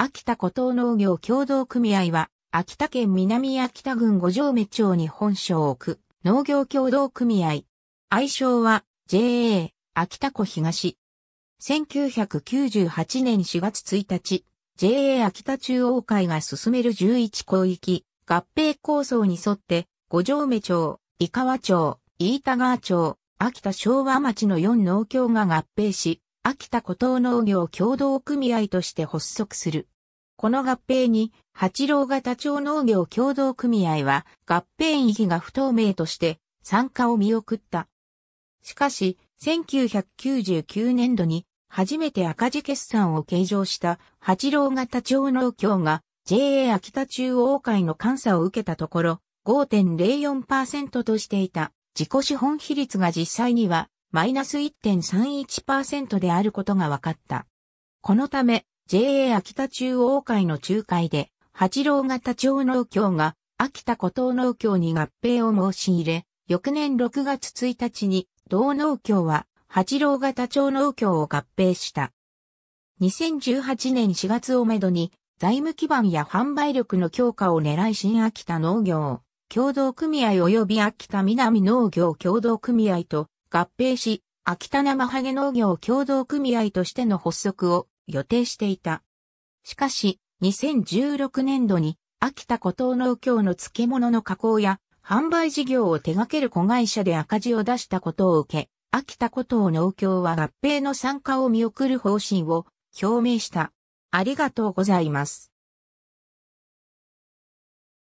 秋田古東農業協同組合は、秋田県南秋田郡五条目町に本所を置く農業協同組合。愛称は JA 秋田湖東。1998年4月1日、JA 秋田中央会が進める11広域合併構想に沿って五条目町、井川町、飯田川町、秋田昭和町の4農協が合併し、秋田古東農業協同組合として発足する。この合併に、八郎型町農業協同組合は合併意義が不透明として参加を見送った。しかし、1999年度に初めて赤字決算を計上した八郎型町農協が JA 秋田中央会の監査を受けたところ5.04%としていた自己資本比率が実際にはマイナス1.31%であることが分かった。このため JA 秋田中央会の仲介で八郎型町農協が秋田古東農協に合併を申し入れ、翌年6月1日に同農協は八郎型町農協を合併した。2018年4月をめどに財務基盤や販売力の強化を狙い新秋田農業協同組合及び秋田南農業協同組合と合併し、秋田生ハゲ農業協同組合としての発足を予定していた。しかし、2016年度に秋田古東農協の漬物の加工や販売事業を手掛ける子会社で赤字を出したことを受け、秋田古東農協は合併の参加を見送る方針を表明した。ありがとうございます。